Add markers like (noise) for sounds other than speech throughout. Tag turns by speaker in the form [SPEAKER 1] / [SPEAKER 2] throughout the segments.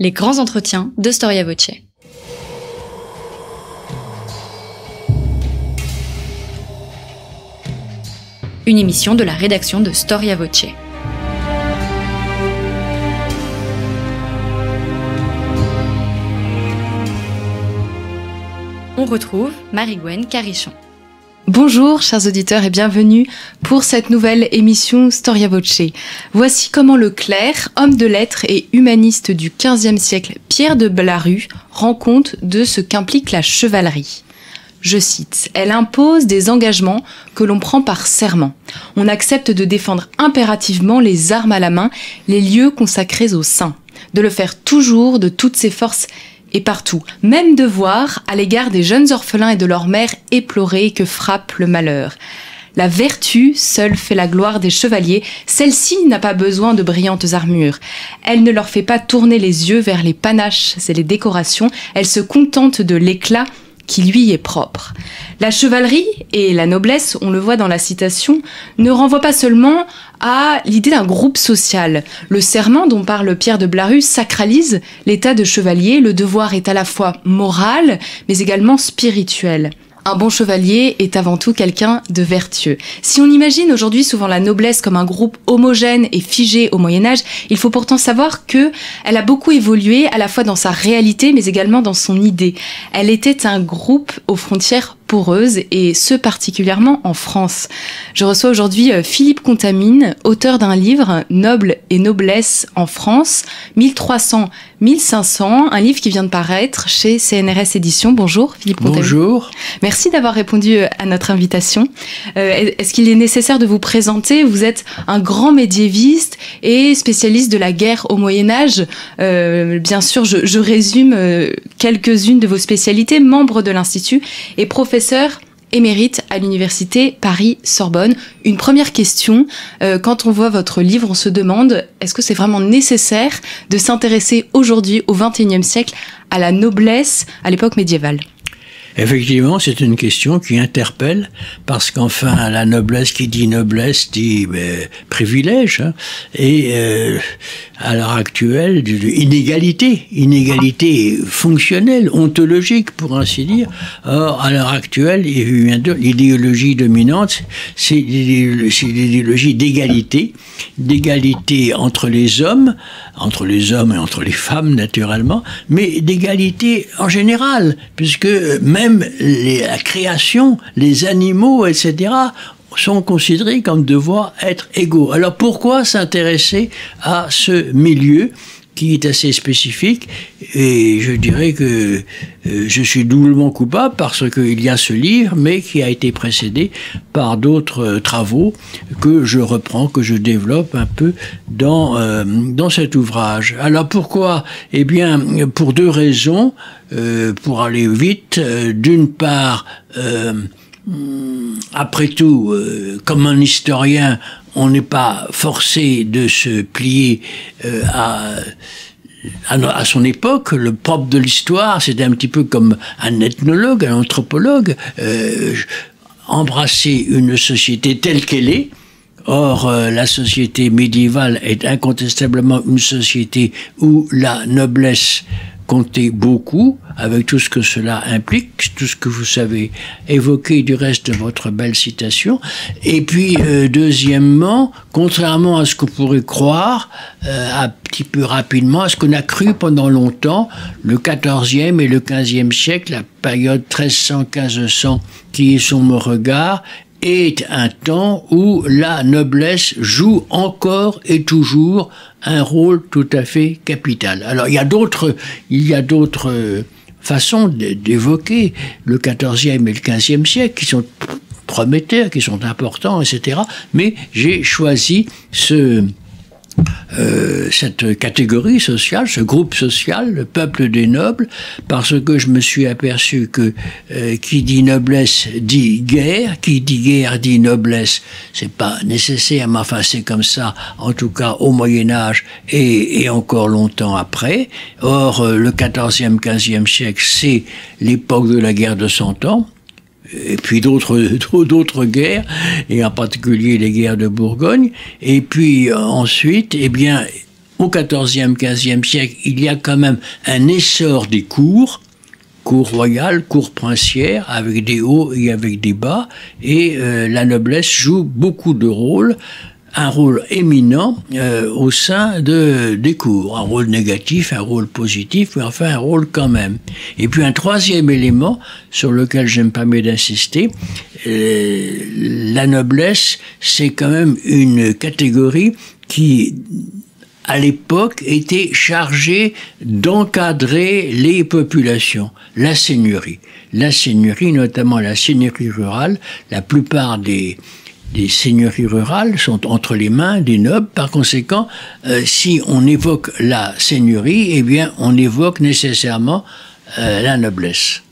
[SPEAKER 1] Les grands entretiens de Storia Voce. Une émission de la rédaction de Storia Voce. On retrouve Marie-Gwen Carichon.
[SPEAKER 2] Bonjour chers auditeurs et bienvenue pour cette nouvelle émission Storia Voce. Voici comment le clerc, homme de lettres et humaniste du XVe siècle Pierre de Blaru rend compte de ce qu'implique la chevalerie. Je cite, Elle impose des engagements que l'on prend par serment. On accepte de défendre impérativement les armes à la main, les lieux consacrés aux saints, de le faire toujours de toutes ses forces et partout, même devoir à l'égard des jeunes orphelins et de leurs mères éplorées que frappe le malheur. La vertu seule fait la gloire des chevaliers, celle-ci n'a pas besoin de brillantes armures. Elle ne leur fait pas tourner les yeux vers les panaches et les décorations, elle se contente de l'éclat qui lui est propre. La chevalerie et la noblesse, on le voit dans la citation, ne renvoient pas seulement à l'idée d'un groupe social. Le serment dont parle Pierre de Blarus sacralise l'état de chevalier, le devoir est à la fois moral mais également spirituel. Un bon chevalier est avant tout quelqu'un de vertueux. Si on imagine aujourd'hui souvent la noblesse comme un groupe homogène et figé au Moyen Âge, il faut pourtant savoir que elle a beaucoup évolué à la fois dans sa réalité mais également dans son idée. Elle était un groupe aux frontières et ce particulièrement en France. Je reçois aujourd'hui euh, Philippe Contamine, auteur d'un livre Noble et noblesse en France 1300 1500, un livre qui vient de paraître chez CNRS Éditions. Bonjour Philippe Contamine.
[SPEAKER 3] Bonjour.
[SPEAKER 2] Merci d'avoir répondu euh, à notre invitation. Euh, Est-ce qu'il est nécessaire de vous présenter? Vous êtes un grand médiéviste et spécialiste de la guerre au Moyen Âge. Euh, bien sûr, je, je résume quelques-unes de vos spécialités, membre de l'Institut et professeur professeur émérite à l'université Paris-Sorbonne. Une première question, euh, quand on voit votre livre, on se demande, est-ce que c'est vraiment nécessaire de s'intéresser aujourd'hui, au XXIe siècle, à la noblesse à l'époque médiévale?
[SPEAKER 3] Effectivement, c'est une question qui interpelle parce qu'enfin, la noblesse qui dit noblesse dit ben, privilège hein, et euh, à l'heure actuelle, inégalité, inégalité fonctionnelle, ontologique pour ainsi dire. Or, à l'heure actuelle, l'idéologie dominante, c'est l'idéologie d'égalité, d'égalité entre les hommes, entre les hommes et entre les femmes naturellement, mais d'égalité en général, puisque même même les, la création, les animaux, etc., sont considérés comme devoir être égaux. Alors pourquoi s'intéresser à ce milieu? Qui est assez spécifique et je dirais que euh, je suis doublement coupable parce qu'il y a ce livre mais qui a été précédé par d'autres euh, travaux que je reprends, que je développe un peu dans, euh, dans cet ouvrage. Alors pourquoi? Eh bien pour deux raisons, pour aller vite. D'une part, après tout, comme un historien, on n'est pas forcé de se plier euh, à, à, son époque. Le propre de l'histoire, c'était un petit peu comme un ethnologue, un anthropologue, euh, embrasser une société telle qu'elle est. Or, euh, la société médiévale est incontestablement une société où la noblesse compter beaucoup avec tout ce que cela implique, tout ce que vous savez évoquer du reste de votre belle citation. Et puis, euh, deuxièmement, contrairement à ce qu'on pourrait croire, euh, un petit peu rapidement, à ce qu'on a cru pendant longtemps, le 14e et le 15e siècle, la période 1300-1500 qui est sur mon regard, est un temps où la noblesse joue encore et toujours un rôle tout à fait capital. Alors il y a d'autres, il y a d'autres euh, façons d'évoquer le XIVe et le XVe siècle qui sont prometteurs, qui sont importants, etc. Mais j'ai choisi ce, euh, cette catégorie sociale, ce groupe social, le peuple des nobles, parce que je me suis aperçu que euh, qui dit noblesse dit guerre, qui dit guerre dit noblesse. C'est pas nécessaire, mais enfin c'est comme ça, en tout cas au Moyen Âge et, et encore longtemps après. Or, euh, le 14e, 15e siècle, c'est l'époque de la guerre de Cent Ans et puis d'autres (laughs) d'autres guerres et en particulier les guerres de Bourgogne. Et puis euh, ensuite eh bien au XIVe, XVe siècle, il y a quand même un essor des cours, cour royale, cour princière, avec des hauts et avec des bas, et euh, la noblesse joue beaucoup de rôles un rôle éminent euh, au sein de, des cours, un rôle négatif, un rôle positif, mais enfin un rôle quand même. Et puis un troisième élément sur lequel je me permets d'insister, euh, la noblesse, c'est quand même une catégorie qui à l'époque, était chargée d'encadrer les populations, la seigneurie. La seigneurie, notamment la seigneurie rurale, la plupart des, des seigneuries rurales sont entre les mains des nobles. Par conséquent, euh, si on évoque la seigneurie, eh bien, on évoque nécessairement euh, la noblesse.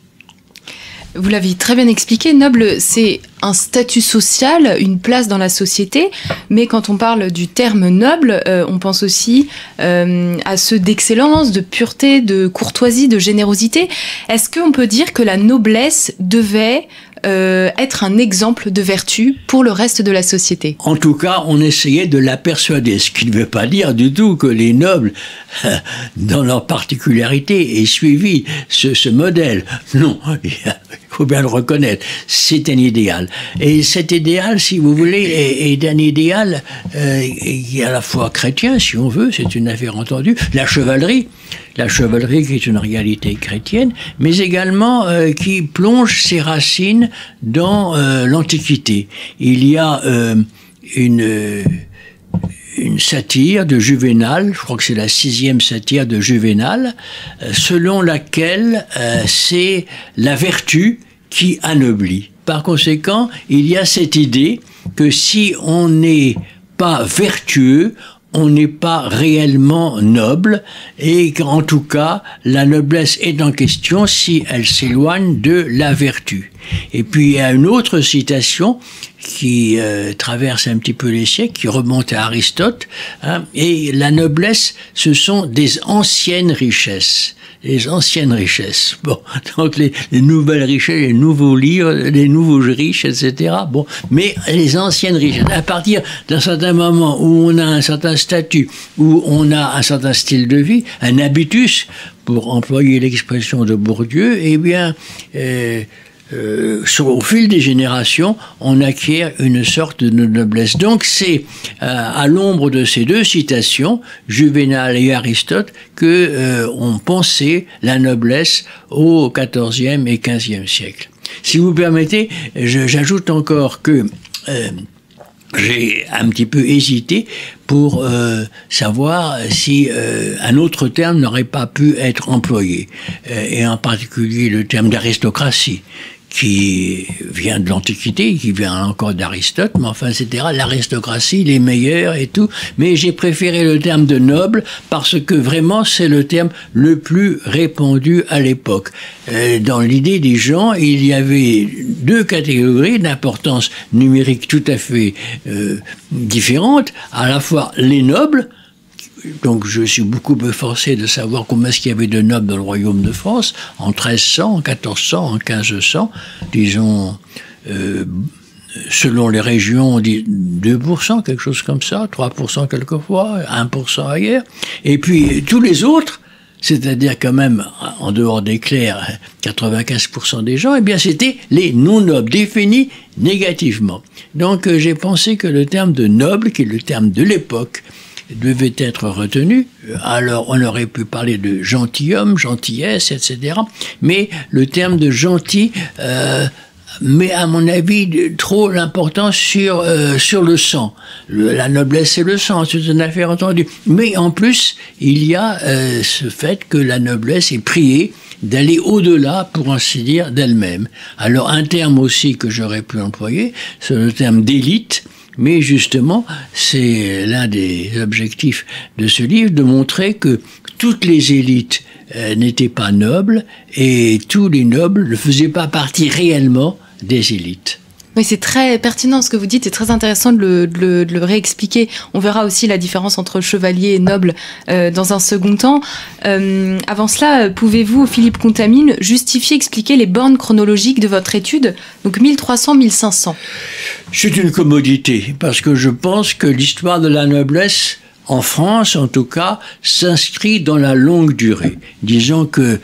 [SPEAKER 2] Vous l'avez très bien expliqué, noble, c'est un statut social, une place dans la société, mais quand on parle du terme noble, euh, on pense aussi à ceux d'excellence, de pureté, de courtoisie, de générosité. Est-ce qu'on peut dire que la noblesse devait euh, être un exemple de vertu pour le reste de la société.
[SPEAKER 3] En tout cas, on essayait de la persuader, ce qui ne veut pas dire du tout que les nobles, (laughs) dans leur particularité, aient suivi ce, modèle. Non, (laughs) faut bien le reconnaître, c'est un idéal. Et cet idéal, si vous voulez, est, un idéal euh, qui est à la fois chrétien, si on veut, c'est une affaire entendue, la chevalerie, la chevalerie qui est une réalité chrétienne, mais également euh, qui plonge ses racines dans euh, l'Antiquité. Il y a euh, une une satire de Juvénal, je crois que c'est la sixième satire de Juvénal, selon laquelle c'est la vertu qui anoblit. Par conséquent, il y a cette idée que si on n'est pas vertueux, on n'est pas réellement noble et qu'en tout cas, la noblesse est en question si elle s'éloigne de la vertu. Et puis il y a une autre citation qui euh, traverse un petit peu les siècles, qui remonte à Aristote, hein, et la noblesse, ce sont des anciennes richesses les anciennes richesses. Bon, (laughs) donc les, nouvelles richesses, les nouveaux livres, les nouveaux riches, etc. Bon, mais les anciennes richesses. À partir d'un certain moment où on a un certain statut, où on a un certain style de vie, un habitus, pour employer l'expression de Bourdieu, eh bien, euh, euh, au fil des générations, on acquiert une sorte de noblesse. Donc c'est euh, à l'ombre de ces deux citations, Juvénal et Aristote, que euh, on pensait la noblesse au XIVe et XVe siècle. Si vous permettez, j'ajoute encore que j'ai un petit peu hésité pour savoir si un autre terme n'aurait pas pu être employé, et en particulier le terme d'aristocratie qui vient de l'Antiquité, qui vient encore d'Aristote, mais enfin, etc. L'aristocratie, les meilleurs et tout. Mais j'ai préféré le terme de noble parce que vraiment, c'est le terme le plus répandu à l'époque. Euh, dans l'idée des gens, il y avait deux catégories d'importance numérique tout à fait euh, différentes. À la fois les nobles, donc je suis beaucoup forcé de savoir combien est-ce qu'il y avait de nobles dans le royaume de France, en 1300, en 1400, en 1500, disons, euh, selon les régions, 2%, quelque chose comme ça, 3% quelquefois, 1% ailleurs. Et puis tous les autres, c'est-à-dire quand même, en dehors des clercs, 95% des gens, eh bien c'était les non-nobles, définis négativement. Donc euh, j'ai pensé que le terme de noble, qui est le terme de l'époque, devait être retenu. Alors on aurait pu parler de gentilhomme, gentillesse, etc. Mais le terme de gentil euh, met à mon avis trop l'importance sur euh, sur le sang. la noblesse et le sang, c'est une affaire entendue. Mais en plus, il y a euh, ce fait que la noblesse est priée d'aller au-delà, pour ainsi dire, d'elle-même. Alors un terme aussi que j'aurais pu employer, c'est le terme d'élite, mais justement, c'est l'un des objectifs de ce livre de montrer que toutes les élites euh, n'étaient pas nobles et tous les nobles ne faisaient pas partie réellement des élites.
[SPEAKER 2] Oui, c'est très pertinent ce que vous dites, c'est très intéressant de le, réexpliquer. On verra aussi la différence entre chevalier et noble euh, dans un second temps. Euh, avant cela, pouvez-vous, Philippe Contamine, justifier, expliquer les bornes chronologiques de votre étude, donc 1300-1500
[SPEAKER 3] C'est une commodité, parce que je pense que l'histoire de la noblesse en France en tout cas, s'inscrit dans la longue durée. Disons que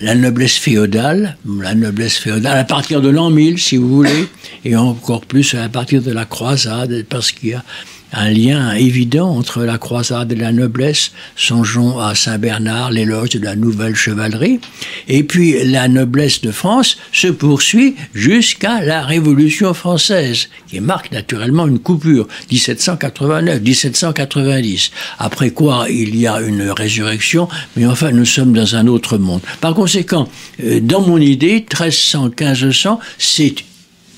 [SPEAKER 3] la noblesse féodale, la noblesse féodale à partir de l'an 1000 si vous voulez, et encore plus à partir de la croisade, parce qu'il y a un lien évident entre la croisade et la noblesse. Songeons à Saint-Bernard, l'éloge de la nouvelle chevalerie. Et puis la noblesse de France se poursuit jusqu'à la Révolution française, qui marque naturellement une coupure, 1789-1790. Après quoi, il y a une résurrection, mais enfin, nous sommes dans un autre monde. Par conséquent, euh, dans mon idée, 1300-1500, c'est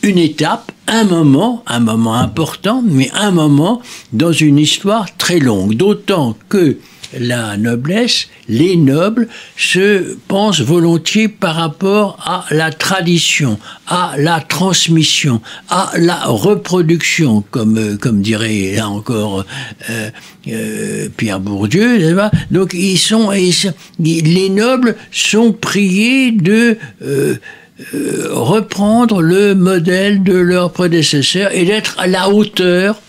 [SPEAKER 3] une étape, un moment, un moment important, mais un moment dans une histoire très longue. D'autant que la noblesse, les nobles se pensent volontiers par rapport à la tradition, à la transmission, à la reproduction, comme, euh, comme dirait là encore euh, euh, Pierre Bourdieu. Donc ils sont, les nobles sont priés de euh, reprendre le modèle de leurs prédécesseurs et d'être à la hauteur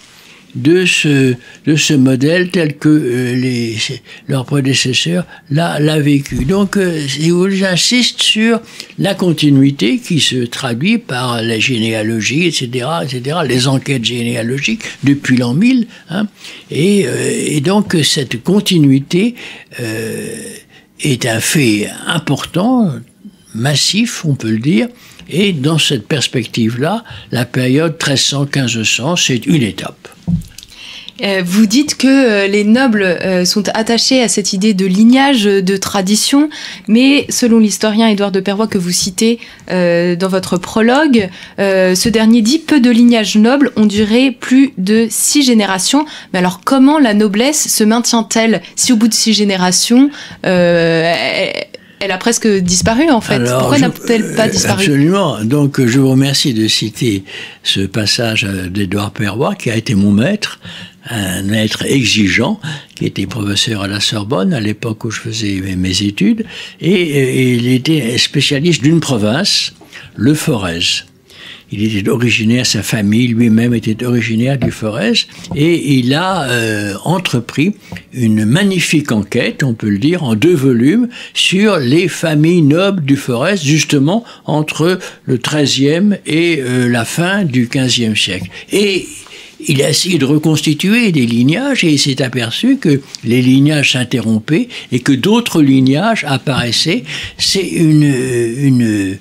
[SPEAKER 3] de ce, de ce modèle tel que euh, les, leurs prédécesseurs l'a vécu. Donc, euh, j'insiste sur la continuité qui se traduit par la généalogie, etc., etc., les enquêtes généalogiques depuis l'an 1000. Hein, et, et, donc, cette continuité est un fait important massif, on peut le dire. Et dans cette perspective-là, la période 1300-1500, c'est une étape.
[SPEAKER 2] Euh, vous dites que euh, les nobles euh, sont attachés à cette idée de lignage, de tradition, mais selon l'historien Édouard de Perrois que vous citez dans votre prologue, ce dernier dit peu de lignages nobles ont duré plus de six générations. Mais alors comment la noblesse se maintient-elle? Si au bout de six générations elle a presque disparu en fait. Pourquoi n'a-t-elle pas disparu
[SPEAKER 3] Absolument. Donc je vous remercie de citer ce passage d'Edouard Perrois qui a été mon maître, un maître exigeant qui était professeur à la Sorbonne à l'époque où je faisais mes études et, il était spécialiste d'une province, le Forez. Il était originaire, sa famille lui-même était originaire du Forez, et il a euh, entrepris une magnifique enquête, on peut le dire, en deux volumes, sur les familles nobles du Forez, justement entre le XIIIe et euh, la fin du XVe siècle. Et il a essayé de reconstituer des lignages et il s'est aperçu que les lignages s'interrompaient et que d'autres lignages apparaissaient. C'est une, une,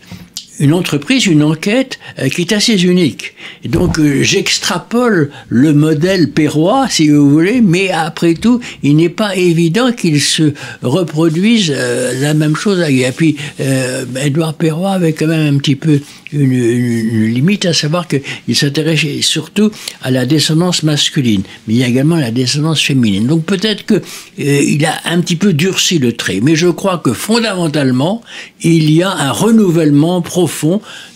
[SPEAKER 3] une entreprise, une enquête euh, qui est assez unique. Donc euh, j'extrapole le modèle perrois, si vous voulez, mais après tout, il n'est pas évident qu'il se reproduise euh, la même chose. Et puis, Edouard Perrois avait quand même un petit peu une, une, limite, à savoir qu'il s'intéressait surtout à la descendance masculine, mais il y a également la descendance féminine. Donc peut-être que il a un petit peu durci le trait, mais je crois que fondamentalement, il y a un renouvellement profond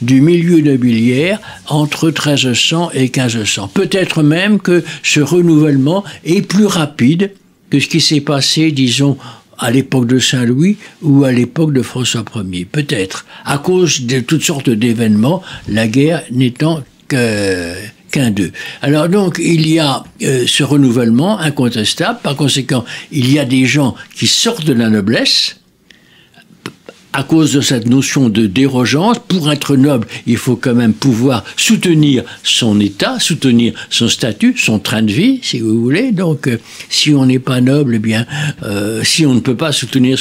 [SPEAKER 3] du milieu nobiliaire entre 1300 et 1500. Peut-être même que ce renouvellement est plus rapide que ce qui s'est passé, disons, à l'époque de Saint-Louis ou à l'époque de François Ier. Peut-être, à cause de toutes sortes d'événements, la guerre n'étant qu'un d'eux. Alors donc, il y a euh, ce renouvellement incontestable. Par conséquent, il y a des gens qui sortent de la noblesse, à cause de cette notion de dérogeance, pour être noble, il faut quand même pouvoir soutenir son état, soutenir son statut, son train de vie, si vous voulez. Donc, euh, si on n'est pas noble, eh bien, euh, si on ne peut pas soutenir,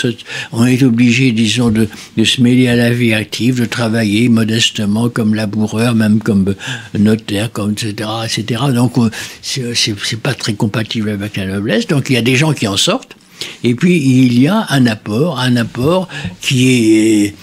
[SPEAKER 3] on est obligé, disons, de, de, se mêler à la vie active, de travailler modestement comme laboureur, même comme notaire, comme etc., etc. Donc, c'est pas très compatible avec la noblesse. Donc, il y a des gens qui en sortent. Et puis il y a un apport, un apport qui est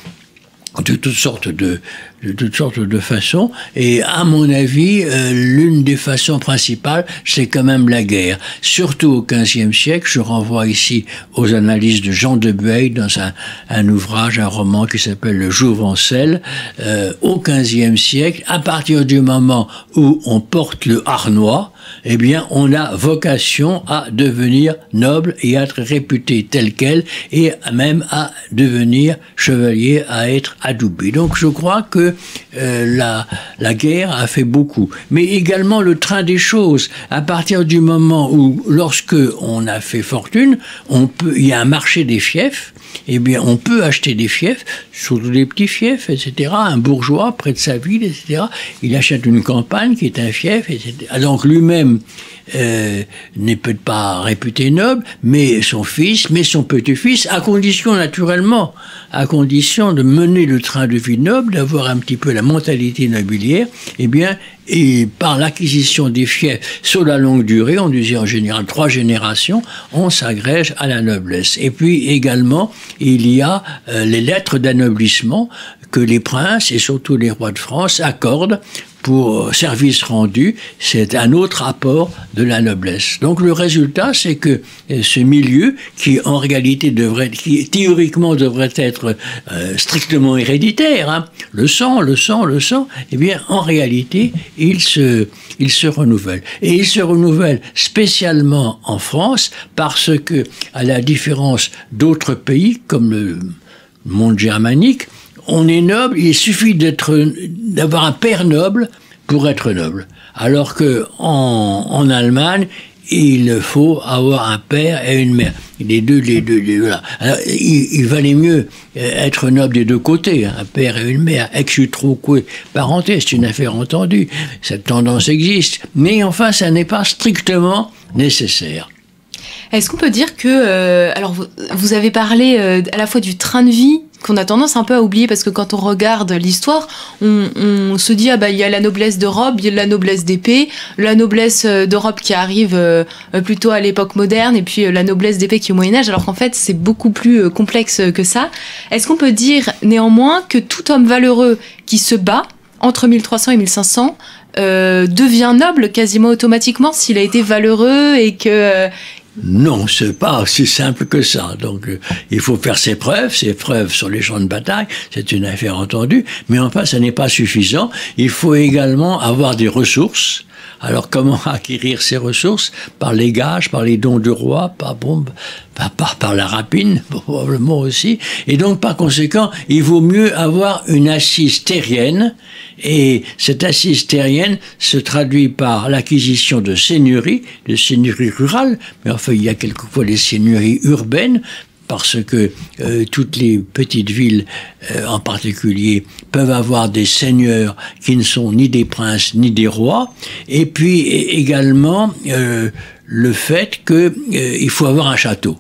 [SPEAKER 3] de toutes sortes de, de toutes sortes de façons. Et à mon avis, euh, l'une des façons principales, c'est quand même la guerre. Surtout au XVe siècle, je renvoie ici aux analyses de Jean de Bueil dans un, un ouvrage, un roman qui s'appelle Le Jouvencel. Euh, au XVe siècle, à partir du moment où on porte le harnois, eh bien, on a vocation à devenir noble et à être réputé tel quel, et même à devenir chevalier, à être adoubé. Donc, je crois que euh, la, la guerre a fait beaucoup. Mais également le train des choses. À partir du moment où, lorsque on a fait fortune, on peut, il y a un marché des fiefs, eh bien, on peut acheter des fiefs, surtout des petits fiefs, etc. Un bourgeois, près de sa ville, etc. Il achète une campagne qui est un fief, etc. Donc, lui-même euh, n'est peut-être pas réputé noble, mais son fils, mais son petit-fils, à condition, naturellement, à condition de mener le train de vie noble, d'avoir un petit peu la mentalité nobiliaire, eh bien, et par l'acquisition des fiefs sur la longue durée, on disait en général trois générations, on s'agrège à la noblesse. Et puis également, il y a euh, les lettres d'anoblissement que les princes et surtout les rois de France accordent pour service rendu, c'est un autre apport de la noblesse. Donc le résultat, c'est que euh, ce milieu, qui en réalité devrait, qui théoriquement devrait être euh, strictement héréditaire, hein, le sang, le sang, le sang, eh bien en réalité, il se, il se renouvelle. Et il se renouvelle spécialement en France parce que, à la différence d'autres pays comme le monde germanique, on est noble, il suffit d'être, d'avoir un père noble pour être noble. Alors que en, en Allemagne, il faut avoir un père et une mère. Les deux, les deux, les deux voilà. Alors, il, il, valait mieux être noble des deux côtés, hein, un père et une mère. Ex utroque parenthèse, c'est une affaire entendue. Cette tendance existe. Mais enfin, ça n'est pas strictement nécessaire.
[SPEAKER 2] Est-ce qu'on peut dire que, euh, alors vous, vous, avez parlé euh, à la fois du train de vie qu'on a tendance un peu à oublier parce que quand on regarde l'histoire, on, se dit ah bah il y a la noblesse d'Europe, il y a la noblesse d'épée, la noblesse euh, d'Europe qui arrive euh, plutôt à l'époque moderne et puis euh, la noblesse d'épée qui est au Moyen Âge, alors qu'en fait c'est beaucoup plus complexe que ça. Est-ce qu'on peut dire néanmoins que tout homme valeureux qui se bat entre 1300 et 1500 euh, devient noble quasiment automatiquement s'il a été valeureux et que
[SPEAKER 3] non, c'est pas aussi simple que ça. Donc, euh, il faut faire ses preuves. Ses preuves sur les champs de bataille, c'est une affaire entendue. Mais enfin, ça n'est pas suffisant. Il faut également avoir des ressources. Alors, comment (laughs) acquérir ces ressources? Par les gages, par les dons du roi, par, par, par la rapine, (laughs) probablement aussi. Et donc, par conséquent, il vaut mieux avoir une assise terrienne. Et cette assise terrienne se traduit par l'acquisition de seigneuries, de seigneuries rurales, mais enfin il y a quelquefois des seigneuries urbaines, parce que euh, toutes les petites villes euh, en particulier peuvent avoir des seigneurs qui ne sont ni des princes ni des rois, et puis également euh, le fait qu'il faut avoir un château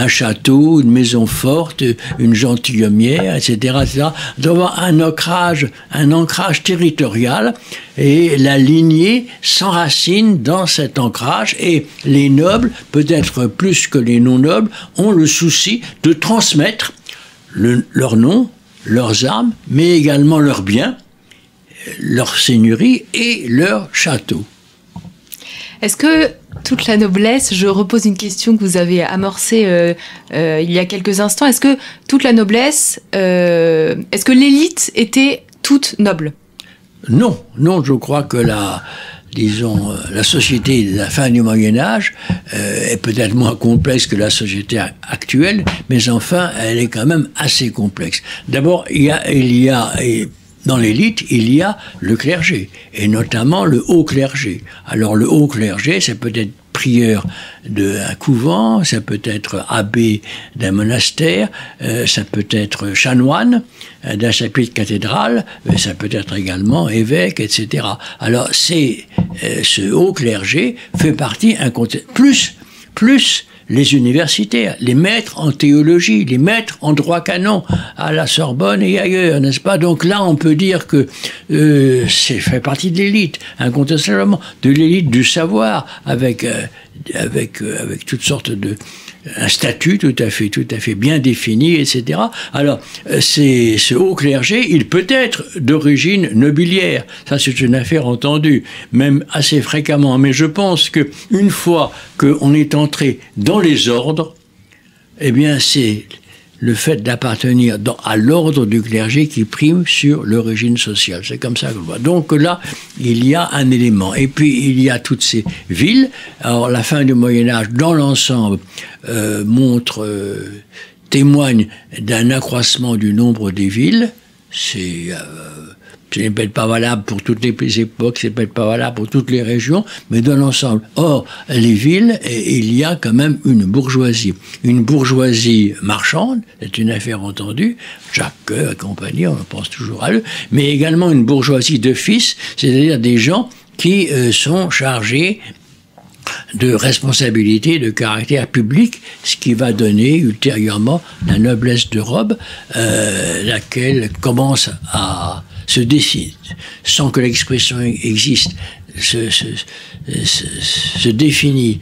[SPEAKER 3] un château, une maison forte, une gentilhommière, etc., etc. D'avoir un ancrage, un ancrage territorial et la lignée s'enracine dans cet ancrage et les nobles, peut-être plus que les non-nobles, ont le souci de transmettre le, leur nom, leurs armes, mais également leurs biens, leur seigneurie et leur château.
[SPEAKER 2] Est-ce que toute la noblesse, je repose une question que vous avez amorcée euh, euh, il y a quelques instants, est-ce que toute la noblesse, euh, est-ce que l'élite était toute noble?
[SPEAKER 3] Non, non, je crois que la, disons, la société de la fin du Moyen Âge est peut-être moins complexe que la société actuelle, mais enfin, elle est quand même assez complexe. D'abord, il y a, il y a dans l'élite, il y a le clergé, et notamment le haut clergé. Alors le haut clergé, c'est peut-être prieur d'un couvent, ça peut être abbé d'un monastère, euh, ça peut être chanoine euh, d'un chapitre cathédral, mais ça peut être également évêque, etc. Alors c'est euh, ce haut clergé fait partie plus plus les universitaires, les maîtres en théologie, les maîtres en droit canon à la Sorbonne et ailleurs, n'est-ce pas? Donc là, on peut dire que euh, c'est fait partie de l'élite, incontestablement, de l'élite du savoir, avec euh, avec euh, avec toutes sortes de un statut tout à fait, tout à fait bien défini, etc. Alors, euh, c'est ce haut clergé, il peut être d'origine nobiliaire. Ça, c'est une affaire entendue, même assez fréquemment. Mais je pense que une fois qu'on est entré dans les ordres, eh bien, c'est le fait d'appartenir à l'ordre du clergé qui prime sur l'origine sociale. C'est comme ça que je vois. Donc là, il y a un élément. Et puis, il y a toutes ces villes. Alors, la fin du Moyen Âge, dans l'ensemble, euh, montre, euh, témoigne d'un accroissement du nombre des villes. C'est... Euh, ce n'est peut-être pas valable pour toutes les époques, c'est peut-être pas valable pour toutes les régions, mais dans l'ensemble. Or, les villes, il y a quand même une bourgeoisie. Une bourgeoisie marchande, c'est une affaire entendue, Jacques et compagnie, on pense toujours à eux, mais également une bourgeoisie fils, c'est-à-dire des gens qui euh, sont chargés de responsabilité de caractère public, ce qui va donner ultérieurement la noblesse de robe, euh, laquelle commence à se décide, sans que l'expression existe, se, définit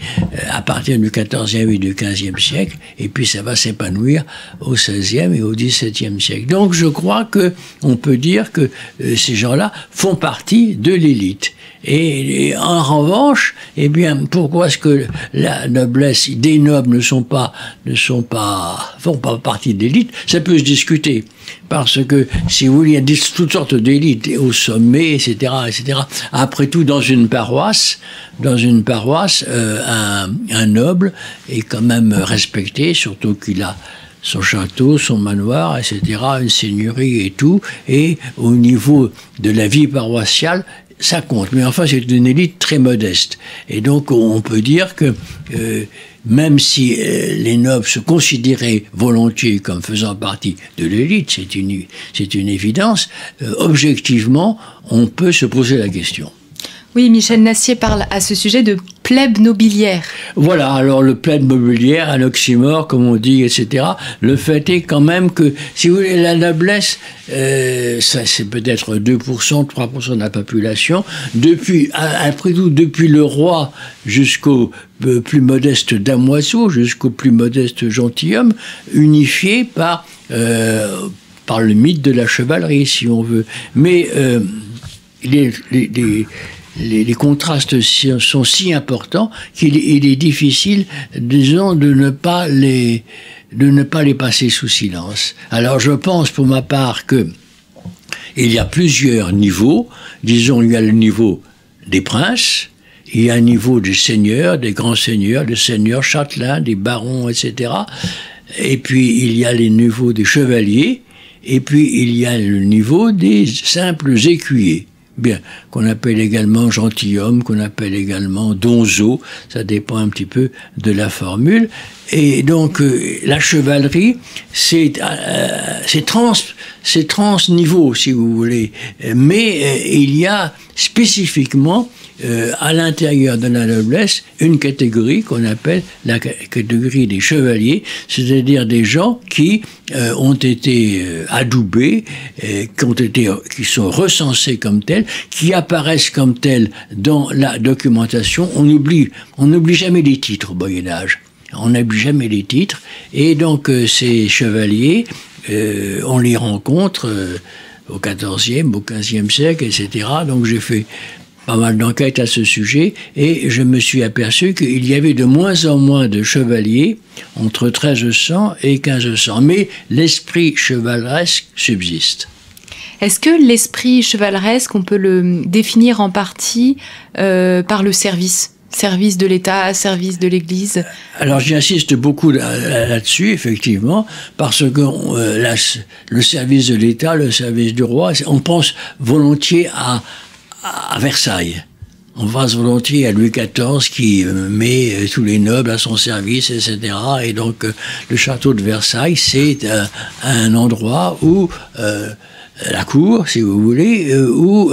[SPEAKER 3] à partir du XIVe et du XVe siècle, et puis ça va s'épanouir au XVIe et au XVIIe siècle. Donc je crois que on peut dire que euh, ces gens-là font partie de l'élite. Et, en revanche, eh bien, pourquoi est-ce que la noblesse, des nobles ne sont pas, ne sont pas, font pas partie de l'élite? Ça peut se discuter. Parce que, si vous voulez, il y a toutes sortes d'élites au sommet, etc., etc. Après tout, dans une paroisse, dans une paroisse, euh, un, un noble est quand même respecté, surtout qu'il a son château, son manoir, etc., une seigneurie et tout. Et au niveau de la vie paroissiale, ça compte. Mais enfin, c'est une élite très modeste. Et donc, on peut dire que euh, même si euh, les nobles se considéraient volontiers comme faisant partie de l'élite, c'est une, une évidence, euh, objectivement, on peut se poser la question.
[SPEAKER 2] Oui, Michel Nassier parle à ce sujet de plèbe nobiliaire.
[SPEAKER 3] Voilà, alors le plèbe nobiliaire, un oxymore, comme on dit, etc. Le fait est quand même que, si vous voulez, la noblesse, euh, c'est peut-être 2%, 3% de la population. Depuis, après tout, depuis le roi jusqu'au euh, plus modeste damoiseau, jusqu'au plus modeste gentilhomme, unifié par, euh, par le mythe de la chevalerie, si on veut. Mais les, contrastes sont si importants qu'il est difficile, disons, de ne pas les de ne pas les passer sous silence. Alors je pense pour ma part que il y a plusieurs niveaux. Disons, il y a le niveau des princes, il y a un niveau des seigneurs, des grands seigneurs, des seigneurs châtelains, des barons, etc. Et puis il y a les niveaux des chevaliers, et puis il y a le niveau des simples écuyers bien, qu'on appelle également gentilhomme, qu'on appelle également donzo, ça dépend un petit peu de la formule. Et donc euh, la chevalerie, c'est euh, trans, c'est trans niveau si vous voulez, mais euh, il y a spécifiquement euh, à l'intérieur de la noblesse une catégorie qu'on appelle la catégorie des chevaliers, c'est-à-dire des gens qui euh, ont été adoubés, qui sont recensés comme tels, qui apparaissent comme tels dans la documentation. On oublie, on n'oublie jamais les titres au Moyen Âge. On n'oublie jamais les titres. Et donc ces chevaliers, on les rencontre au XIVe, au XVe siècle, etc. Donc j'ai fait pas mal d'enquêtes à ce sujet et je me suis aperçu qu'il y avait de moins en moins de chevaliers entre 1300 et 1500. Mais l'esprit chevaleresque subsiste.
[SPEAKER 2] Est-ce que l'esprit chevaleresque, on peut le définir en partie euh, par le service? Service de l'État, service de l'Église
[SPEAKER 3] Alors j'insiste beaucoup là-dessus, effectivement, parce que euh, le service de l'État, le service du roi, on pense volontiers à, Versailles. On passe volontiers à Louis XIV qui euh, met euh, tous les nobles à son service, etc. Et donc euh, le château de Versailles, c'est un endroit où la cour, si vous voulez, où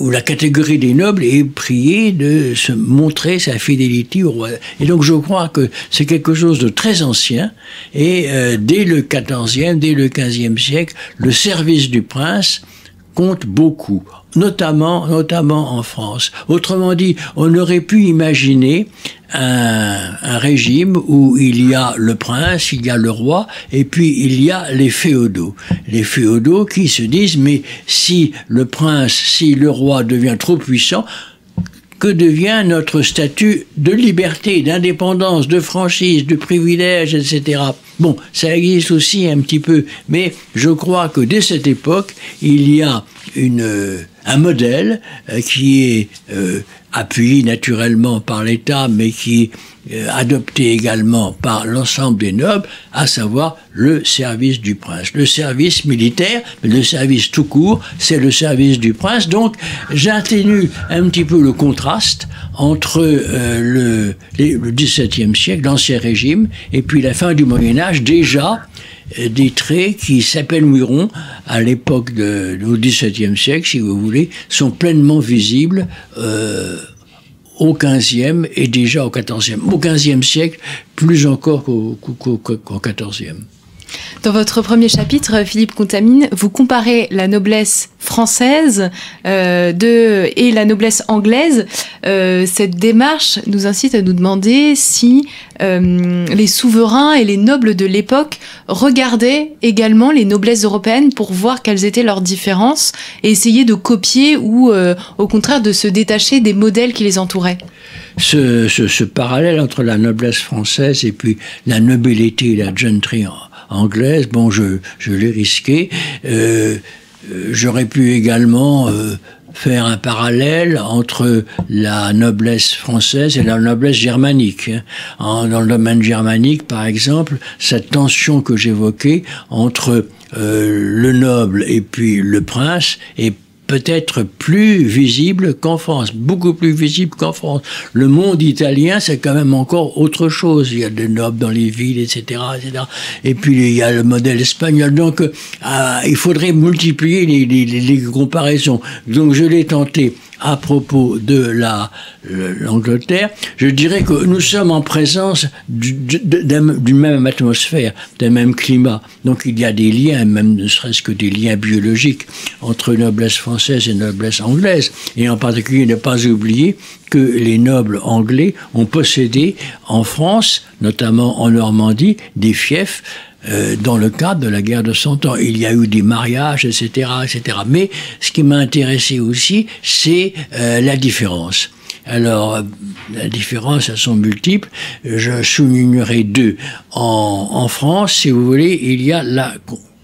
[SPEAKER 3] où la catégorie des nobles est priée de se montrer sa fidélité au roi. Et donc je crois que c'est quelque chose de très ancien, et dès le XIVe, dès le XVe siècle, le service du prince compte beaucoup notamment, notamment en France. Autrement dit, on aurait pu imaginer un, un, régime où il y a le prince, il y a le roi, et puis il y a les féodaux. Les féodaux qui se disent, mais si le prince, si le roi devient trop puissant, que devient notre statut de liberté, d'indépendance, de franchise, de privilège, etc. Bon, ça existe aussi un petit peu, mais je crois que dès cette époque, il y a une, un modèle euh, qui est euh, appuyé naturellement par l'État, mais qui est euh, adopté également par l'ensemble des nobles, à savoir le service du prince. Le service militaire, mais le service tout court, c'est le service du prince. Donc, j'atténue un petit peu le contraste entre le, le XVIIe siècle, l'Ancien Régime, et puis la fin du Moyen Âge, déjà des traits qui s'épanouiront à l'époque du XVIIe siècle, si vous voulez, sont pleinement visibles euh, au XVe et déjà au XIVe. Au XVe siècle, plus encore qu'au XIVe.
[SPEAKER 2] Dans votre premier chapitre, Philippe Contamine, vous comparez la noblesse française euh, de, et la noblesse anglaise. Euh, cette démarche nous incite à nous demander si euh, les souverains et les nobles de l'époque regardaient également les noblesses européennes pour voir quelles étaient leurs différences et essayer de copier ou au contraire de se détacher des modèles qui les entouraient.
[SPEAKER 3] Ce, ce, ce parallèle entre la noblesse française et puis la nobilité la gentry anglaise, bon, je, je l'ai risqué. Euh, euh, j'aurais pu également euh, faire un parallèle entre la noblesse française et la noblesse germanique. Hein. dans le domaine germanique, par exemple, cette tension que j'évoquais entre le noble et puis le prince est peut-être plus visible qu'en France, beaucoup plus visible qu'en France. Le monde italien, c'est quand même encore autre chose. Il y a des nobles dans les villes, etc., etc. Et puis il y a le modèle espagnol. Donc euh, il faudrait multiplier les, comparaisons. Donc je l'ai tenté à propos de la l'Angleterre, je dirais que nous sommes en présence d'une même atmosphère, d'un même climat. Donc il y a des liens, même ne serait-ce que des liens biologiques entre noblesse française et noblesse anglaise. Et en particulier, ne pas oublier que les nobles anglais ont possédé en France, notamment en Normandie, des fiefs euh, dans le cadre de la guerre de Cent Ans. Il y a eu des mariages, etc., etc. Mais ce qui m'a intéressé aussi, c'est euh, la différence. Alors, la différence, elles sont multiples. Je soulignerai deux. En, en France, si vous voulez, il y a la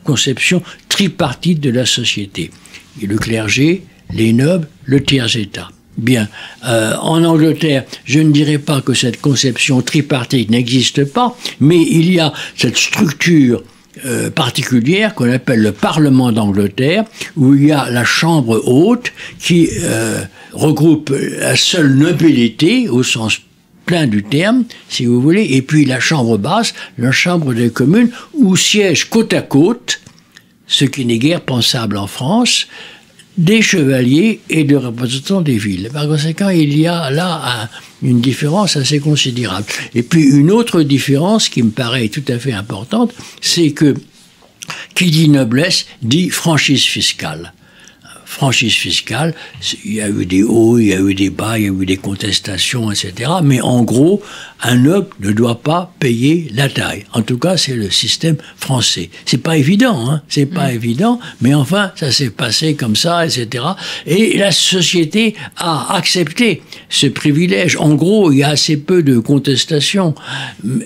[SPEAKER 3] conception tripartite de la société. Le clergé, les nobles, le tiers-état. Bien, euh, en Angleterre, je ne dirais pas que cette conception tripartite n'existe pas, mais il y a cette structure euh, particulière qu'on appelle le Parlement d'Angleterre, où il y a la Chambre haute qui euh, regroupe la seule nobilité au sens plein du terme, si vous voulez, et puis la Chambre basse, la Chambre des communes, où siègent côte à côte, ce qui n'est guère pensable en France, des chevaliers et des représentants des villes. Par conséquent, il y a là une différence assez considérable. Et puis une autre différence qui me paraît tout à fait importante, c'est que qui dit noblesse dit franchise fiscale franchise fiscale, il y a eu des hauts, il y a eu des bas, il y a eu des contestations, etc. Mais en gros, un noble ne doit pas payer la taille. En tout cas, c'est le système français. C'est pas évident, hein C'est pas mm. évident, mais enfin, ça s'est passé comme ça, etc. Et la société a accepté ce privilège. En gros, il y a assez peu de contestations.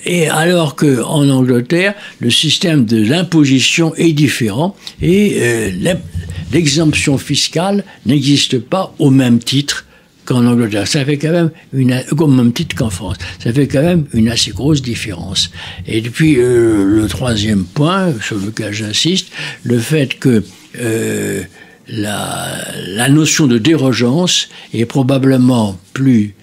[SPEAKER 3] Et alors que en Angleterre, le système de l'imposition est différent et euh, l'exemption fiscale n'existe pas au même titre qu'en Angleterre. Ça fait quand même une, au même titre qu'en France. Ça fait quand même une assez grosse différence. Et puis, euh, le troisième point sur lequel j'insiste, le fait que euh, la, la notion de dérogeance est probablement plus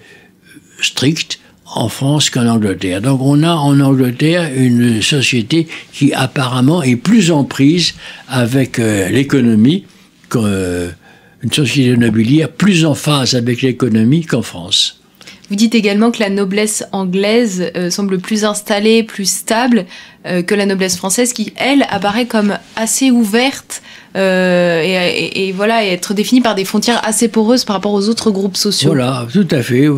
[SPEAKER 3] stricte en France qu'en Angleterre. Donc on a en Angleterre une société qui apparemment est plus en prise avec euh, l'économie une société nobiliaire plus en phase avec l'économie qu'en France.
[SPEAKER 2] Vous dites également que la noblesse anglaise euh, semble plus installée, plus stable euh, que la noblesse française, qui elle apparaît comme assez ouverte et, voilà, et être définie par des frontières assez poreuses par rapport aux autres groupes sociaux.
[SPEAKER 3] Voilà, tout à fait.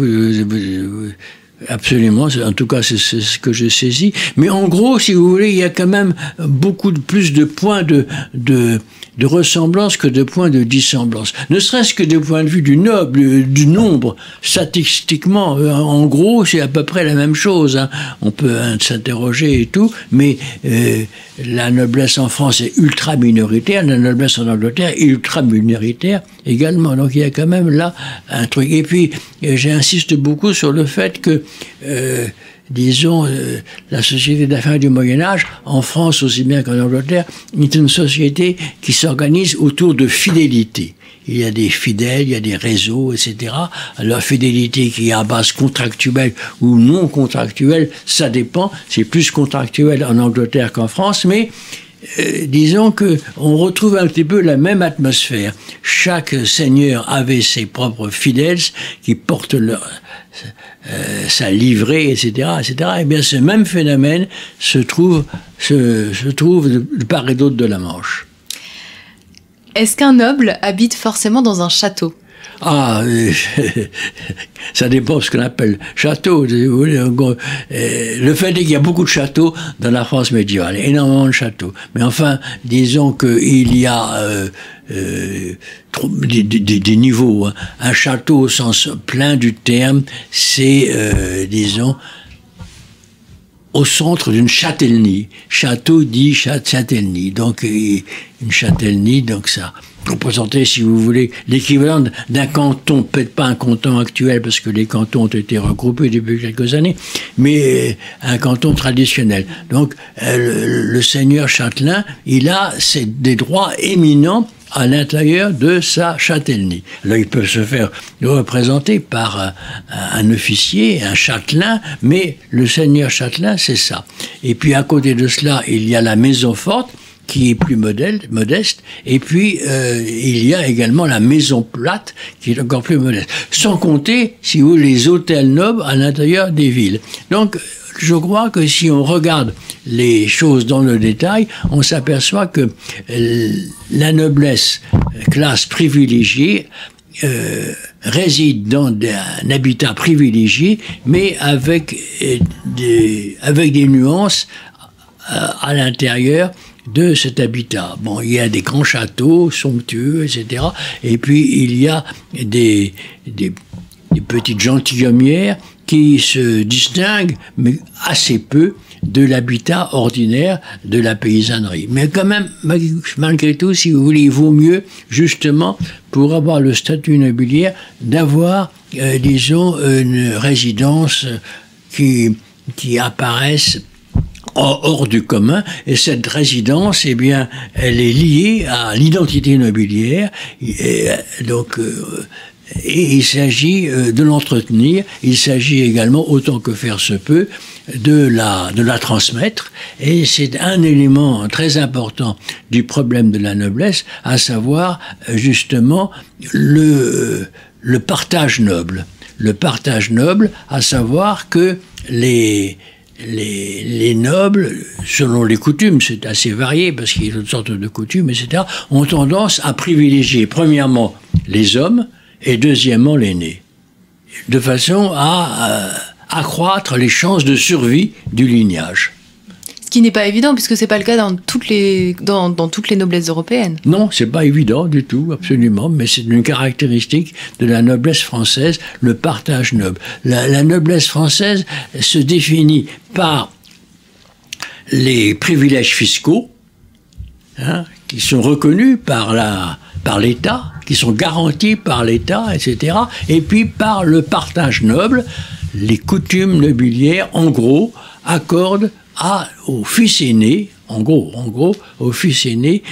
[SPEAKER 3] Absolument, en tout cas c'est ce que j'ai saisi. Mais en gros, si vous voulez, il y a quand même beaucoup plus de points de, de, de ressemblance que de points de dissemblance. Ne serait-ce que du point de vue du noble, du nombre, statistiquement, euh, en gros, c'est à peu près la même chose. Hein. On peut hein, s'interroger et tout, mais euh, la noblesse en France est ultra minoritaire, la noblesse en Angleterre est ultra minoritaire également. Donc il y a quand même là un truc. Et puis, euh, j'insiste beaucoup sur le fait que euh, disons, euh, la société d'affaires du Moyen Âge, en France aussi bien qu'en Angleterre, est une société qui s'organise autour de fidélité. Il y a des fidèles, il y a des réseaux, etc. Alors, fidélité qui est à base contractuelle ou non contractuelle, ça dépend. C'est plus contractuel en Angleterre qu'en France, mais euh, disons que on retrouve un petit peu la même atmosphère. Chaque seigneur avait ses propres fidèles qui portent leur, euh, sa livrée, etc., etc. Et bien, ce même phénomène se trouve, se, se trouve de part et d'autre de la Manche.
[SPEAKER 2] Est-ce qu'un noble habite forcément dans un château?
[SPEAKER 3] Ah, (laughs) ça dépend de ce qu'on appelle château. Euh, le fait est qu'il y a beaucoup de châteaux dans la France médiévale, énormément de châteaux. Mais enfin, disons qu'il y a euh, euh, des, des, des, niveaux. Hein. Un château au sens plein du terme, c'est, euh, disons, au centre d'une châtellenie. Château dit châtellenie. Donc, une châtellenie, donc ça représentait, si vous voulez, l'équivalent d'un canton, peut-être pas un canton actuel, parce que les cantons ont été regroupés depuis quelques années, mais un canton traditionnel. Donc, euh, le, seigneur châtelain, il a des droits éminents à l'intérieur de sa châtellenie. Là, il peut se faire représenter par un, un, officier, un châtelain, mais le seigneur châtelain, c'est ça. Et puis à côté de cela, il y a la maison forte, qui est plus modeste, et puis euh, il y a également la maison plate qui est encore plus modeste. Sans compter, si vous voulez, les hôtels nobles à l'intérieur des villes. Donc, je crois que si on regarde les choses dans le détail, on s'aperçoit que euh, la noblesse, classe privilégiée, euh, réside dans un habitat privilégié, mais avec des, avec des nuances à l'intérieur de cet habitat. Bon, il y a des grands châteaux somptueux, etc. Et puis il y a des, des, petites gentilhommières qui se distinguent, mais assez peu, de l'habitat ordinaire de la paysannerie. Mais quand même, malgré tout, si vous voulez, il vaut mieux, justement, pour avoir le statut immobilier, d'avoir, euh, disons, une résidence qui, qui apparaisse hors du commun. Et cette résidence, eh bien, elle est liée à l'identité immobilière. Et, euh, donc, euh, et il s'agit euh, de l'entretenir. Il s'agit également, autant que faire se peut, de la, de la transmettre. Et c'est un élément très important du problème de la noblesse, à savoir justement le, le partage noble. Le partage noble, à savoir que les, les, nobles, selon les coutumes, c'est assez varié parce qu'il y a toutes sortes de coutumes, etc., ont tendance à privilégier premièrement les hommes et deuxièmement l'aîné, de façon à euh, accroître les chances de survie du lignage
[SPEAKER 2] qui n'est pas évident puisque c'est pas le cas dans toutes les dans, dans toutes les noblesses européennes.
[SPEAKER 3] Non, c'est pas évident du tout, absolument, mais c'est une caractéristique de la noblesse française, le partage noble. La, la noblesse française se définit par les privilèges fiscaux hein, qui sont reconnus par la par l'État, qui sont garantis par l'État, etc. Et puis par le partage noble, les coutumes nobiliaires, en gros, accordent a au fils aîné, en gros, en gros, au fils aîné,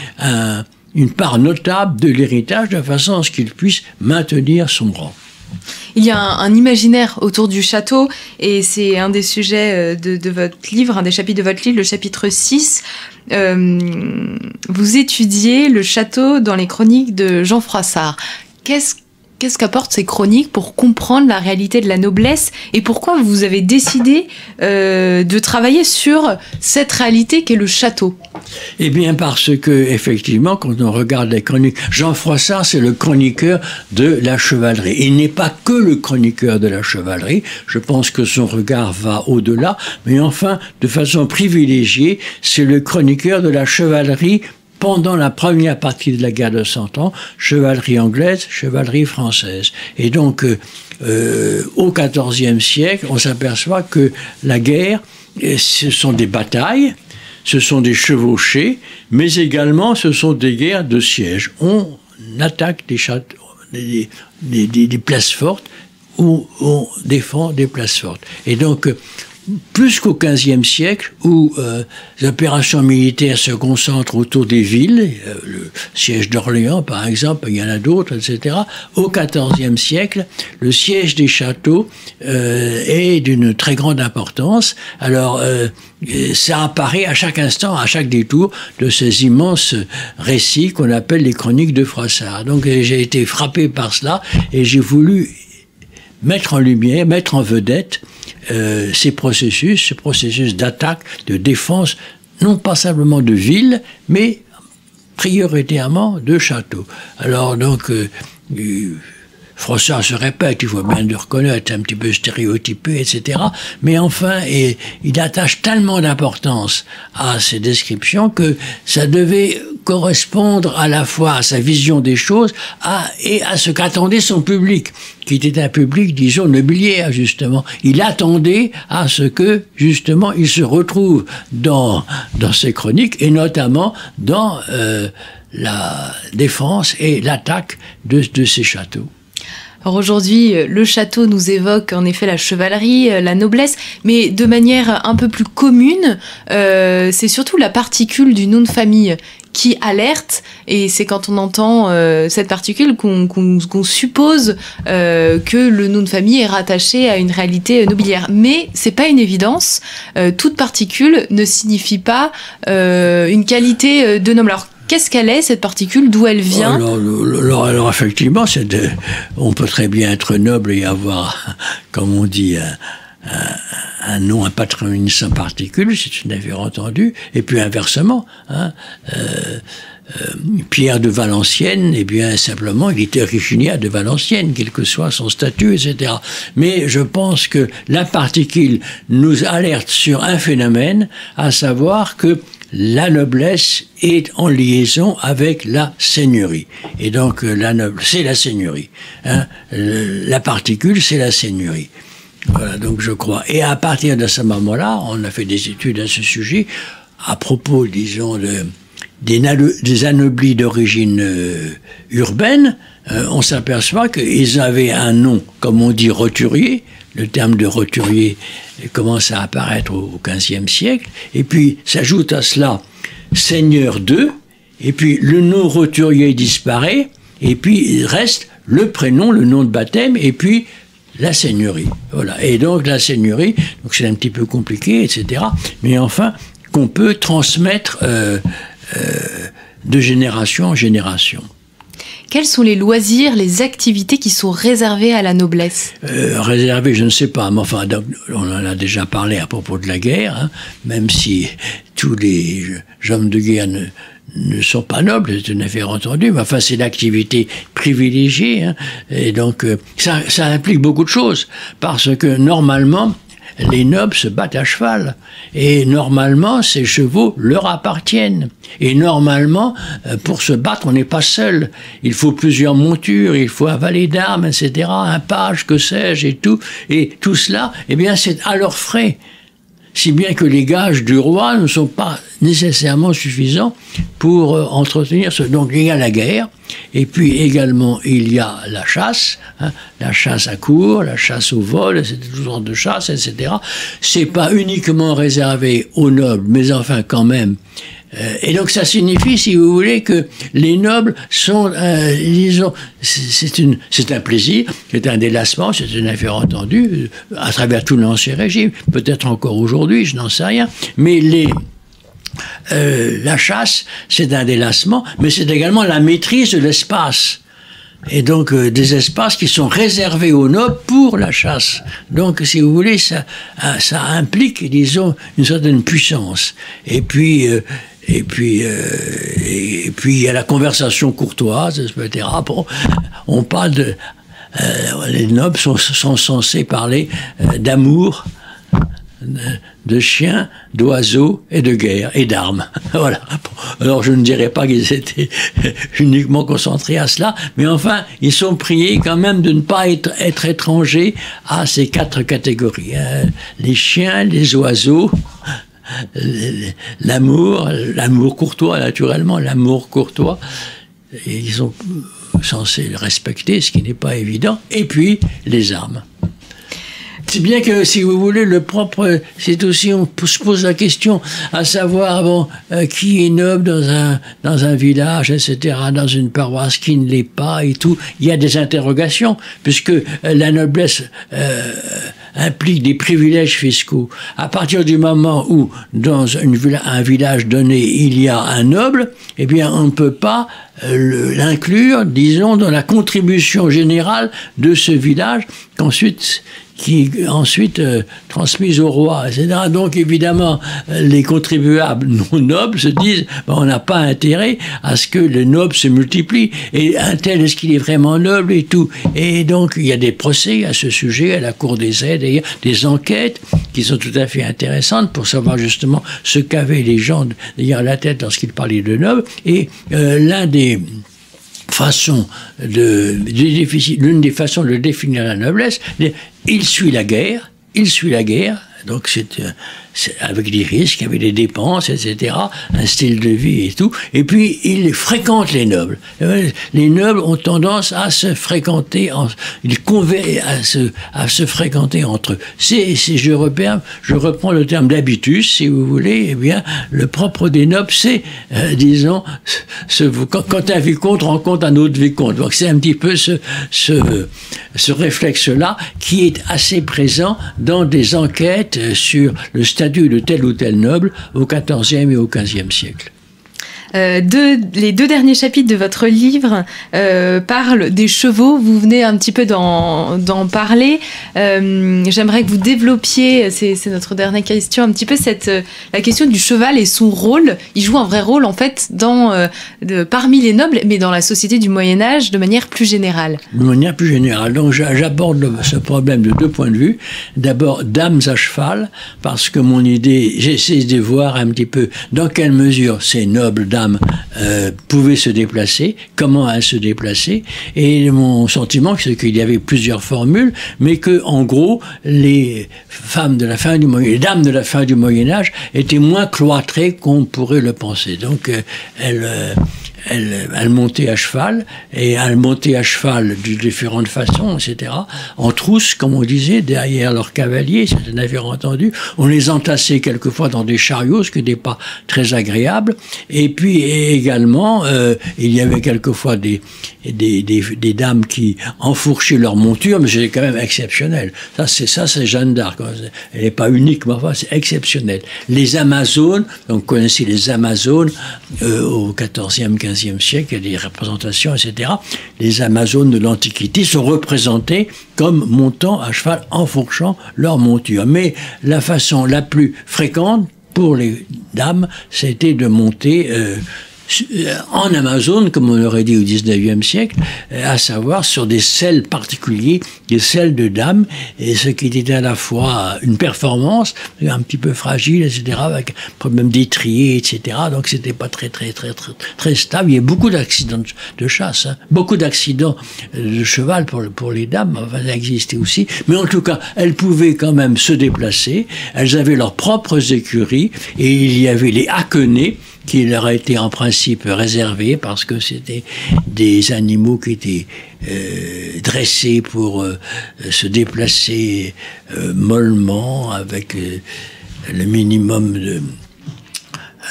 [SPEAKER 3] une part notable de l'héritage de façon à ce qu'il puisse maintenir son rang.
[SPEAKER 2] Il y a un, imaginaire autour du château et c'est un des sujets euh, de, votre livre, un des chapitres de votre livre, le chapitre 6. Euh, vous étudiez le château dans les chroniques de Jean Froissart. Qu'est-ce qu'est-ce qu'apportent ces chroniques pour comprendre la réalité de la noblesse et pourquoi vous avez décidé euh, de travailler sur cette réalité qu'est le château?
[SPEAKER 3] Eh bien, parce que effectivement, quand on regarde les chroniques, Jean Froissart, c'est le chroniqueur de la chevalerie. Il n'est pas que le chroniqueur de la chevalerie. Je pense que son regard va au-delà, mais enfin, de façon privilégiée, c'est le chroniqueur de la chevalerie pendant la première partie de la guerre de Cent Ans, chevalerie anglaise, chevalerie française. Et donc, euh, euh au XIVe siècle, on s'aperçoit que la guerre, euh, ce sont des batailles, ce sont des chevauchés, mais également ce sont des guerres de siège. On attaque des, des places fortes ou on défend des places fortes. Et donc, plus qu'au XVe siècle, où euh, les opérations militaires se concentrent autour des villes, euh, le siège d'Orléans par exemple, il y en a d'autres, etc. Au XIVe siècle, le siège des châteaux euh, est d'une très grande importance. Alors, ça apparaît à chaque instant, à chaque détour de ces immenses récits qu'on appelle les chroniques de Froissart. Donc j'ai été frappé par cela et j'ai voulu mettre en lumière, mettre en vedette euh, ces processus, ce processus d'attaque, de défense, non pas simplement de villes, mais prioritairement de châteaux. Alors donc, euh, Froissart se répète, il faut bien le reconnaître, un petit peu stéréotypé, etc. Mais enfin, et, il attache tellement d'importance à ces descriptions que ça devait correspondre à la fois à sa vision des choses à, et à ce qu'attendait son public, qui était un public, disons, nobiliaire, justement. Il attendait à ce que, justement, il se retrouve dans, dans ses chroniques, et notamment dans euh, la défense et l'attaque de, de ces châteaux.
[SPEAKER 2] Alors aujourd'hui, euh, le château nous évoque en effet la chevalerie, euh, la noblesse, mais de manière un peu plus commune, euh, c'est surtout la particule du nom de famille qui alerte, et c'est quand on entend euh, cette particule qu'on qu suppose que le nom de famille est rattaché à une réalité nobiliaire. Mais c'est pas une évidence. Toute particule ne signifie pas une qualité de noble. Qu'est-ce qu'elle est, cette particule? D'où elle vient?
[SPEAKER 3] Alors, alors, effectivement, de, on peut très bien être noble et avoir, (laughs) comme on dit, un, un, nom, un patronyme sans particule, c'est une affaire entendue, et puis inversement. Hein, euh, euh, Pierre de Valenciennes, eh bien simplement, il était originaire de Valenciennes, quel que soit son statut, etc. Mais je pense que la particule nous alerte sur un phénomène, à savoir que la noblesse est en liaison avec la seigneurie. Et donc, euh, la noble, c'est la seigneurie. Hein. La particule, c'est la seigneurie. Voilà, donc je crois. Et à partir de ce moment-là, on a fait des études à ce sujet, à propos, disons, de, des, des anoblis d'origine euh, urbaine, euh, on s'aperçoit qu'ils avaient un nom, comme on dit, roturier. Le terme de roturier commence à apparaître au XVe siècle. Et puis s'ajoute à cela seigneur d'eux. Et puis le nom roturier disparaît. Et puis il reste le prénom, le nom de baptême. Et puis la seigneurie. Voilà. Et donc la seigneurie, donc c'est un petit peu compliqué, etc. Mais enfin, qu'on peut transmettre euh, euh, de génération en génération.
[SPEAKER 2] Quels sont les loisirs, les activités qui sont réservées à la noblesse?
[SPEAKER 3] Euh, Réservées, je ne sais pas. Mais enfin, on en a déjà parlé à propos de la guerre, hein, même si tous les hommes de guerre ne, sont pas nobles, c'est une affaire entendue, mais enfin c'est l'activité privilégiée, hein, et donc euh, ça, ça implique beaucoup de choses, parce que normalement, les nobles se battent à cheval. Et normalement, ces chevaux leur appartiennent. Et normalement, euh, pour se battre, on n'est pas seul. Il faut plusieurs montures, il faut un valet d'armes, etc., un page, que sais-je, et tout. Et tout cela, eh bien, c'est à leurs frais si bien que les gages du roi ne sont pas nécessairement suffisants pour euh, entretenir ce. Donc il y a la guerre, et puis également il y a la chasse, hein, la chasse à court, la chasse au vol, tout genre de chasse, etc. C'est pas uniquement réservé aux nobles, mais enfin quand même et donc ça signifie, si vous voulez, que les nobles sont, euh, disons, c'est un plaisir, c'est un délassement, c'est une affaire entendue euh, à travers tout l'ancien régime, peut-être encore aujourd'hui, je n'en sais rien, mais les euh, la chasse, c'est un délassement, mais c'est également la maîtrise de l'espace. et donc euh, des espaces qui sont réservés aux nobles pour la chasse. Donc, si vous voulez, ça, euh, ça implique, disons, une certaine puissance. Et puis, euh, et puis, et, puis il y a la conversation courtoise, etc. Bon, on parle de, les nobles sont, censés parler d'amour, de chiens, d'oiseaux et de guerre et d'armes. (laughs) voilà. Alors je ne dirais pas qu'ils étaient (laughs) uniquement concentrés à cela, mais enfin, ils sont priés quand même de ne pas être, être étrangers à ces quatre catégories. Hein. Les chiens, les oiseaux, l'amour, l'amour courtois naturellement, l'amour courtois, ils sont censés le respecter, ce qui n'est pas évident, et puis les armes. C'est bien que, si vous voulez, le propre, c'est aussi, on se pose la question à savoir, bon, euh, qui est noble dans un, dans un village, etc., dans une paroisse, qui ne l'est pas et tout. Il y a des interrogations, puisque euh, la noblesse euh, implique des privilèges fiscaux. À partir du moment où, dans une, un village donné, il y a un noble, eh bien, on ne peut pas l'inclure, disons, dans la contribution générale de ce village, qu'ensuite qui ensuite euh, transmise au roi, etc. Donc évidemment, les contribuables (laughs) non nobles se disent, ben, on n'a pas intérêt à ce que les nobles se multiplient. Et un tel, est-ce qu'il est vraiment noble et tout? Et donc il y a des procès à ce sujet, à la Cour des aides, d'ailleurs, des enquêtes qui sont tout à fait intéressantes pour savoir justement ce qu'avaient les gens derrière la tête lorsqu'ils parlaient de nobles. Et euh, l'une des façons de définir la noblesse, il suit la guerre, il suit la guerre, donc c'est euh, avec des risques, avec des dépenses, etc., un style de vie et tout. Et puis, il fréquente les nobles. Les nobles ont tendance à se fréquenter, ils à se, à se fréquenter entre eux. Si, je, repère, je reprends le terme d'habitus, si vous voulez, eh bien, le propre des nobles, c'est, euh, disons, quand, un vicomte rencontre un autre vicomte. Donc, c'est un petit peu ce, ce, ce réflexe-là qui est assez présent dans des enquêtes sur le statut de tel ou tel noble au XIVe et au XVe siècle.
[SPEAKER 2] Euh, les deux derniers chapitres de votre livre euh, parlent des chevaux. Vous venez un petit peu d'en parler. Euh, j'aimerais que vous développiez, c'est notre dernière question, un petit peu cette, la question du cheval et son rôle. Il joue un vrai rôle en fait dans, parmi les nobles, mais dans la société du Moyen Âge de manière plus générale.
[SPEAKER 3] De manière plus générale. Donc j'aborde ce problème de deux points de vue. D'abord, dames à cheval, parce que mon idée, j'essaie de voir un petit peu dans quelle mesure ces nobles dames euh, pouvait se déplacer, comment elle se déplaçait. Et mon sentiment, c'est qu'il y avait plusieurs formules, mais que, en gros, les femmes de la fin du les dames de la fin du Moyen Âge étaient moins cloîtrées qu'on pourrait le penser. Donc, euh, elles, euh, elle, montait à cheval, et elle montait à cheval de différentes façons, etc. En trousse, comme on disait, derrière leurs cavaliers, c'est un affaire entendu. On les entassait quelquefois dans des chariots, ce qui n'était pas très agréable. Et puis également, euh, il y avait quelquefois des, dames qui enfourchaient leur monture, mais c'était quand même exceptionnel. Ça, c'est ça, c'est Jeanne d'Arc. Elle n'est pas unique, mais enfin, c'est exceptionnel. Les Amazones, donc on connaissait les Amazones euh, au 14e, 15 siècle, il y a des représentations, etc. Les Amazones de l'Antiquité sont représentées comme montant à cheval, enfourchant leur monture. Mais la façon la plus fréquente pour les dames, c'était de monter euh, en Amazon, comme on aurait dit au 19e siècle, euh, à savoir sur des selles particuliers, des selles de dames, et ce qui était à la fois une performance, un petit peu fragile, etc., avec un problème d'étrier, etc. Donc c'était pas très, très, très, très, très stable. Il y a beaucoup d'accidents de chasse, hein. beaucoup d'accidents de cheval pour, les dames, enfin, ça existait aussi. Mais en tout cas, elles pouvaient quand même se déplacer, elles avaient leurs propres écuries, et il y avait les haquenets, qui leur a été en principe réservé parce que c'était des animaux qui étaient euh, dressés pour euh, se déplacer euh, mollement avec le minimum de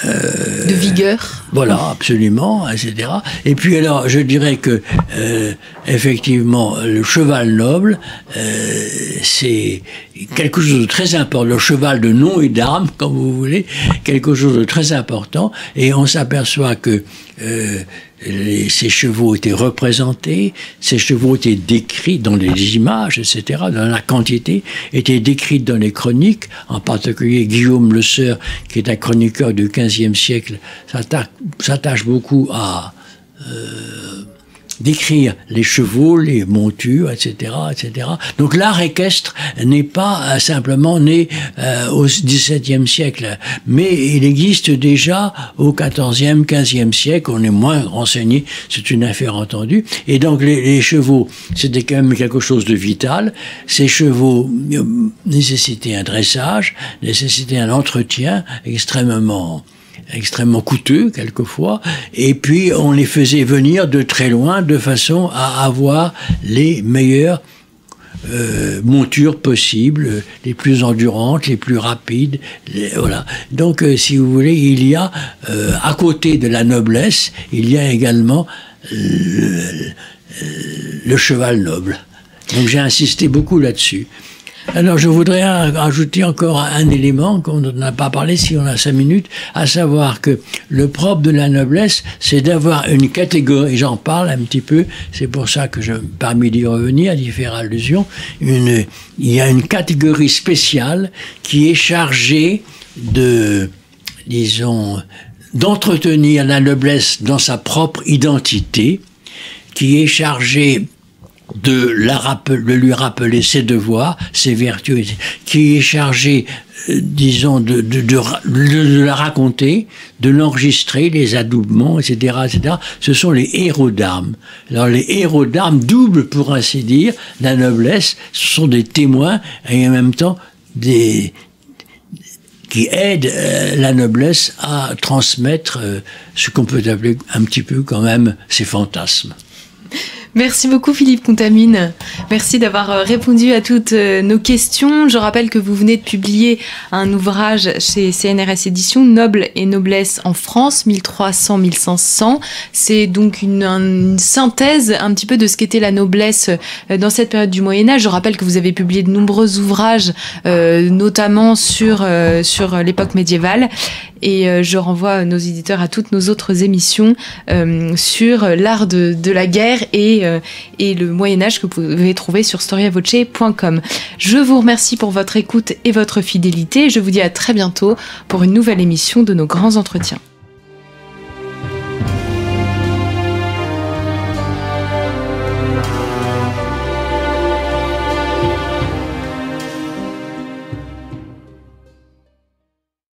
[SPEAKER 2] euh, de vigueur.
[SPEAKER 3] Voilà, absolument, etc. Et puis alors, je dirais que euh, effectivement, le cheval noble, euh, c'est quelque chose de très important, le cheval de nom et d'armes, comme vous voulez, quelque chose de très important, et on s'aperçoit que ces chevaux étaient représentés, ces chevaux étaient décrits dans les images, etc., dans la quantité, étaient décrits dans les chroniques, en particulier Guillaume Le Seur, qui est un chroniqueur du XVe siècle, s'attache beaucoup à... Euh, décrire les chevaux, les montures, etc., etc. Donc l'art équestre n'est pas euh, simplement né euh, au XVIIe siècle, mais il existe déjà au XIVe, XVe siècle. On est moins renseigné, c'est une affaire entendue. Et donc les, chevaux, c'était quand même quelque chose de vital. Ces chevaux euh, nécessitaient un dressage, nécessitaient un entretien extrêmement extrêmement coûteux quelquefois, et puis on les faisait venir de très loin de façon à avoir les meilleures euh, montures possibles, les plus endurantes, les plus rapides, voilà. Donc, euh, si vous voulez, il y a euh, à côté de la noblesse, il y a également le cheval noble. Donc, j'ai insisté beaucoup là-dessus. Alors je voudrais ajouter encore un élément qu'on n'a pas parlé si on a cinq minutes, à savoir que le propre de la noblesse, c'est d'avoir une catégorie, j'en parle un petit peu, c'est pour ça que je permets d'y revenir, d'y faire allusion, une, il y a une catégorie spéciale qui est chargée de, disons, d'entretenir la noblesse dans sa propre identité, qui est chargée de, la de lui rappeler ses devoirs, ses vertus, qui est chargé, euh, disons, de, de, de, la raconter, de l'enregistrer, les adoubements, etc., etc. Ce sont les héros d'armes. Alors les héros d'armes doublent, pour ainsi dire, la noblesse. Ce sont des témoins et en même temps des qui aident euh, la noblesse à transmettre euh, ce qu'on peut appeler un petit peu quand même ses fantasmes.
[SPEAKER 2] Merci beaucoup Philippe Contamine. Merci d'avoir euh, répondu à toutes euh, nos questions. Je rappelle que vous venez de publier un ouvrage chez CNRS Éditions, Noble et Noblesse en France, 1300-1500. C'est donc une, synthèse un petit peu de ce qu'était la noblesse euh, dans cette période du Moyen Âge. Je rappelle que vous avez publié de nombreux ouvrages, notamment sur, sur l'époque médiévale. Et je renvoie nos éditeurs à toutes nos autres émissions sur l'art de, de, la guerre et, euh, et le Moyen Âge que vous pouvez trouver sur storiavoce.com. Je vous remercie pour votre écoute et votre fidélité. Je vous dis à très bientôt pour une nouvelle émission de nos grands entretiens.